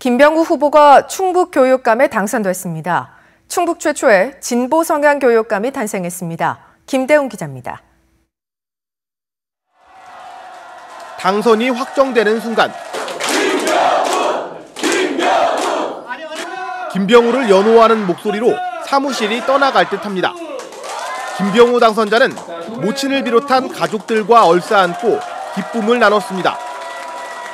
김병우 후보가 충북 교육감에 당선됐습니다. 충북 최초의 진보 성향 교육감이 탄생했습니다. 김대웅 기자입니다. 당선이 확정되는 순간 김병우 를 연호하는 목소리로 사무실이 떠나갈 듯합니다. 김병우 당선자는 모친을 비롯한 가족들과 얼싸안고 기쁨을 나눴습니다.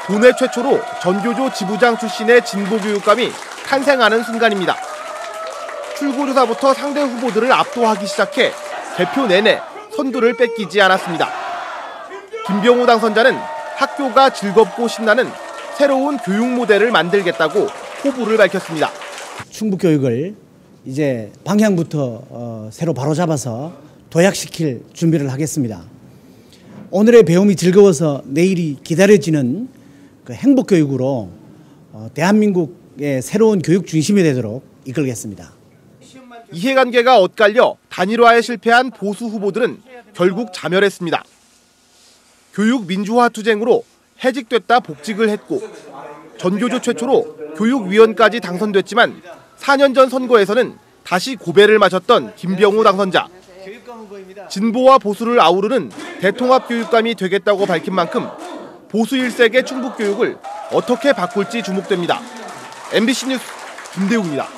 국내 최초로 전교조 지부장 출신의 진보 교육감이 탄생하는 순간입니다. 출구조사부터 상대 후보들을 압도하기 시작해 개표 내내 선두를 뺏기지 않았습니다. 김병우 당선자는 학교가 즐겁고 신나는 새로운 교육 모델을 만들겠다고 포부를 밝혔습니다. 충북 교육을 이제 방향부터 어, 새로 바로잡아서 도약시킬 준비를 하겠습니다. 오늘의 배움이 즐거워서 내일이 기다려지는 그 행복교육으로 어, 대한민국의 새로운 교육 중심이 되도록 이끌겠습니다. 이해관계가 엇갈려 단일화에 실패한 보수 후보들은 결국 자멸했습니다. 교육 민주화 투쟁으로 해직됐다 복직을 했고 전교조 최초로 교육위원까지 당선됐지만 4년 전 선거에서는 다시 고배를 마셨던 김병우 당선자. 진보와 보수를 아우르는 대통합 교육감이 되겠다고 밝힌 만큼 보수 일색의 충북 교육을 어떻게 바꿀지 주목됩니다. MBC 뉴스 김대웅입니다.